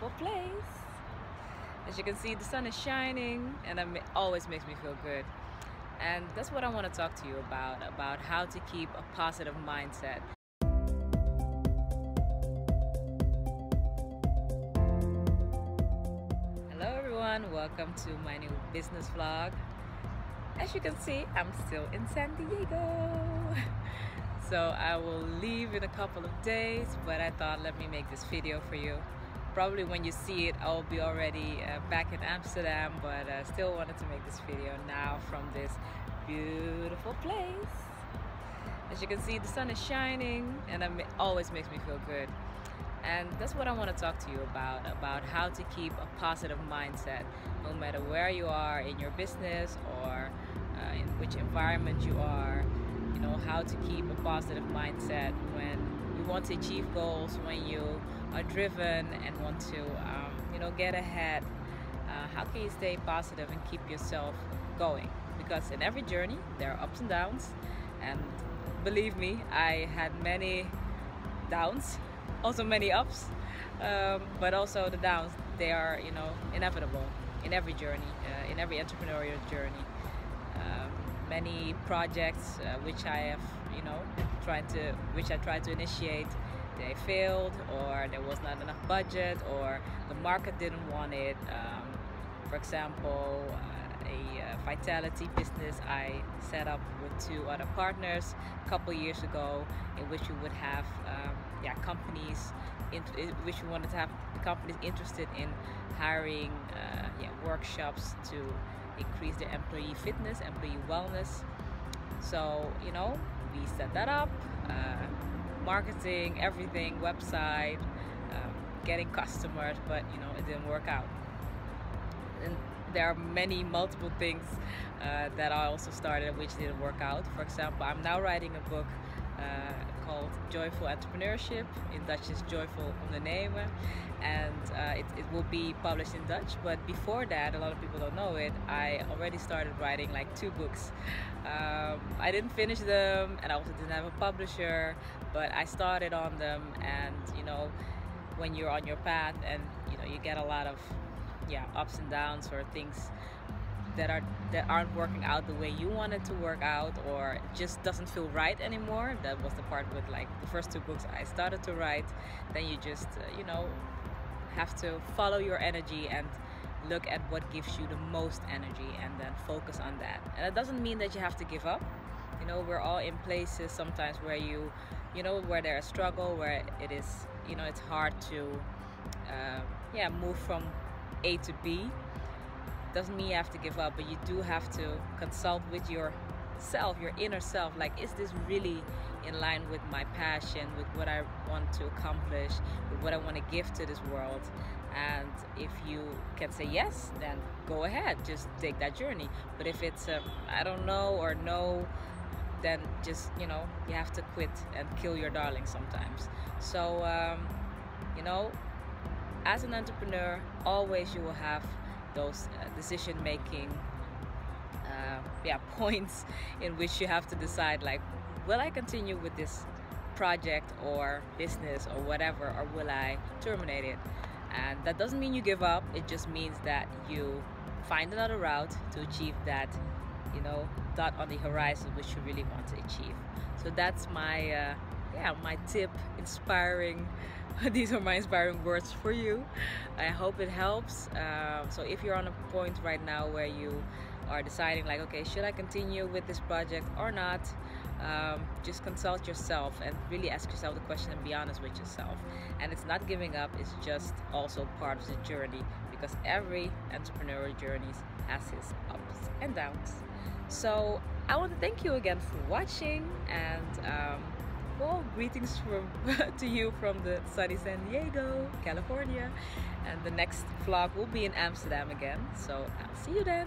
beautiful place. As you can see, the sun is shining and it always makes me feel good. And that's what I want to talk to you about, about how to keep a positive mindset. Hello everyone, welcome to my new business vlog. As you can see, I'm still in San Diego. so I will leave in a couple of days, but I thought let me make this video for you probably when you see it I'll be already uh, back in Amsterdam but uh, still wanted to make this video now from this beautiful place. As you can see the sun is shining and it always makes me feel good. And that's what I want to talk to you about about how to keep a positive mindset no matter where you are in your business or uh, in which environment you are. You know how to keep a positive mindset when want to achieve goals, when you are driven and want to, um, you know, get ahead, uh, how can you stay positive and keep yourself going? Because in every journey, there are ups and downs. And believe me, I had many downs, also many ups, um, but also the downs, they are, you know, inevitable in every journey, uh, in every entrepreneurial journey. Um, many projects uh, which I have, you know, tried to, which I tried to initiate, they failed, or there was not enough budget, or the market didn't want it. Um, for example, uh, a uh, vitality business I set up with two other partners a couple years ago, in which we would have, um, yeah, companies, in, which we wanted to have companies interested in hiring, uh, yeah, workshops to increase their employee fitness, employee wellness. So, you know, we set that up, uh, marketing, everything, website, um, getting customers, but you know, it didn't work out. And there are many multiple things uh, that I also started which didn't work out. For example, I'm now writing a book uh, called Joyful Entrepreneurship. In Dutch is Joyful Ondernemen. And uh, it, it will be published in Dutch. But before that, a lot of people don't know it, I already started writing like two books. Um, I didn't finish them and I also didn't have a publisher, but I started on them and you know, when you're on your path and you know, you get a lot of yeah, ups and downs or things that are that aren't working out the way you want it to work out or just doesn't feel right anymore that was the part with like the first two books i started to write then you just uh, you know have to follow your energy and look at what gives you the most energy and then focus on that. And it doesn't mean that you have to give up. You know we're all in places sometimes where you you know where there's a struggle where it is you know it's hard to uh, yeah move from a to b. Doesn't mean you have to give up but you do have to consult with yourself your inner self. Like is this really in line with my passion with what i want to accomplish with what i want to give to this world. And if you can say yes then go ahead. Just take that journey. But if it's I i don't know or no then just you know you have to quit and kill your darling sometimes. So um, you know as an entrepreneur always you will have those uh, decision making uh, yeah points in which you have to decide like will I continue with this project or business or whatever or will I terminate it? And that doesn't mean you give up. It just means that you find another route to achieve that you know dot on the horizon which you really want to achieve. So that's my uh, yeah my tip inspiring these are my inspiring words for you. I hope it helps. Um, so if you're on a point right now where you are deciding like okay should i continue with this project or not um, just consult yourself and really ask yourself the question and be honest with yourself and it's not giving up it's just also part of the journey because every entrepreneurial journey has its ups and downs so i want to thank you again for watching and um, well, greetings from to you from the sunny San Diego, California. And the next vlog will be in Amsterdam again. So I'll see you then.